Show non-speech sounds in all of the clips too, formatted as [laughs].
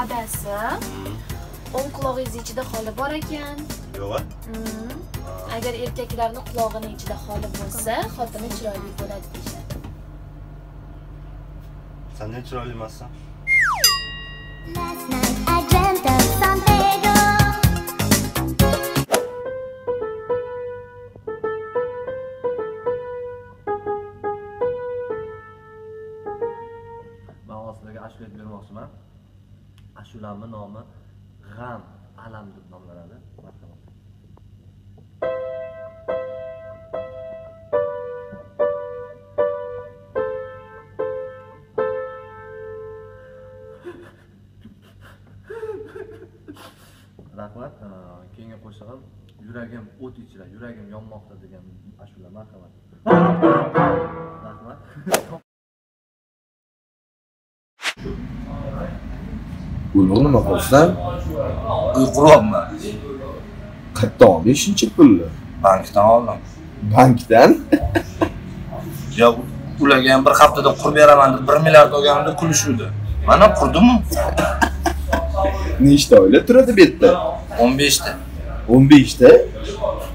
adasi. O'ng qulog'ingiz ichida xoli bor ekan. Yo'q Mm. agar erkaklarni qulog'ini ichida xoli bo'lsa xotini chiroyli bo'ladi deyishadi. Sandek chiroyli emassan? Man hozir sizlarga ashula aytib bermoqchiman ashulamni nomi g'am alam deb nomlanadi. Marhamat. Rahmat. Keyingi qo'shig'im yuragim o't ichra yuragim yonmoqda degan ashula marhamat. Rahmat. [laughs] Pulni nima qilsan? Uyquryapman. Qayerdan olding shuncha pulni? Bankdan oldim. Bankdan? [laughs] Yo, ularga ham bir haftada qurib beraman deb 1 milliard olganimda kulishuvdi. Mana qurdimu [laughs] Nechta oila turadi bu yerda? 15 ta. 15 ta?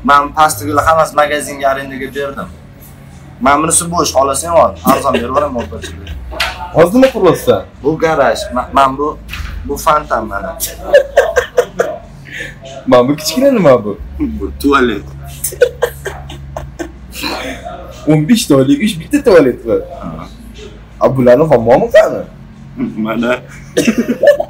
Men pastigilar hammasi magazinga arendaga berdim. Men bunisi bo'sh, xohlasang ol. Arzon berib yuboraman o'rtachiga. Hozir nima qilyapsan? Bu garaj, Ma- men bu bu fantam mana. Mana bu kichkina nima bu? Bu tualet. 15 [laughs] ta oilaga ish bitta tualet bor. A bularni hammomi qani? Mana [laughs]